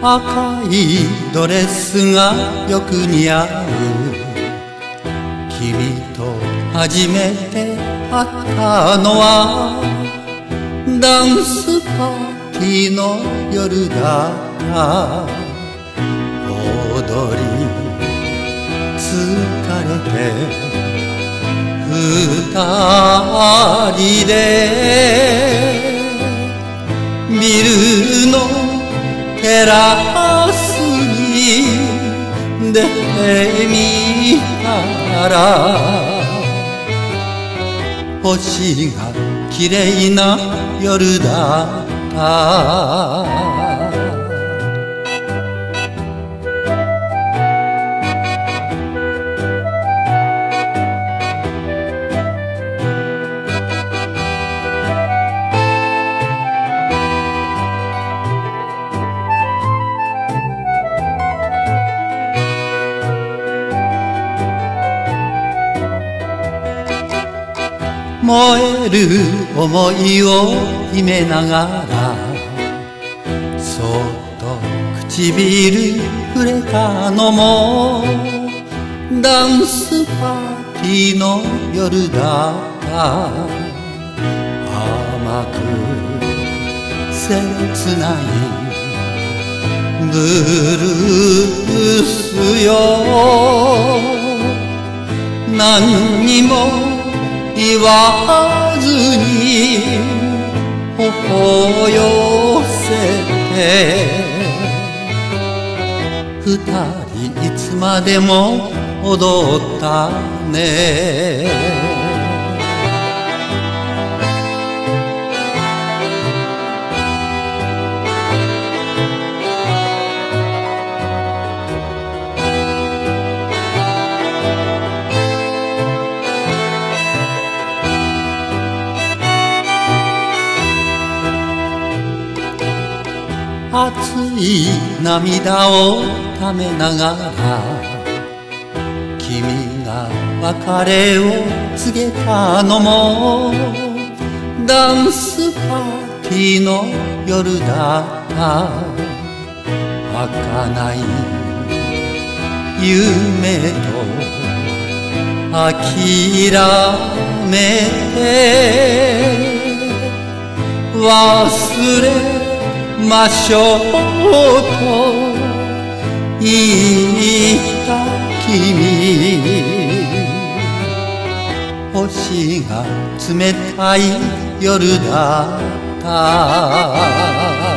赤いドレスがよく似合う君と初めて会ったのはダンスパーティーの夜だった踊り疲れて二人でビルテラスに出てみたら星がきれいな夜だ。った燃える思いを秘めながらそっと唇触れたのもダンスパーティーの夜だった。甘く切ないブルースよ。何にも言わずに微寄せて二人いつまでも踊ったね熱い涙をためながら君が別れを告げたのもダンスパーティーの夜だった。儚い夢と諦めて忘れましょうと言った君。星が冷たい夜だった。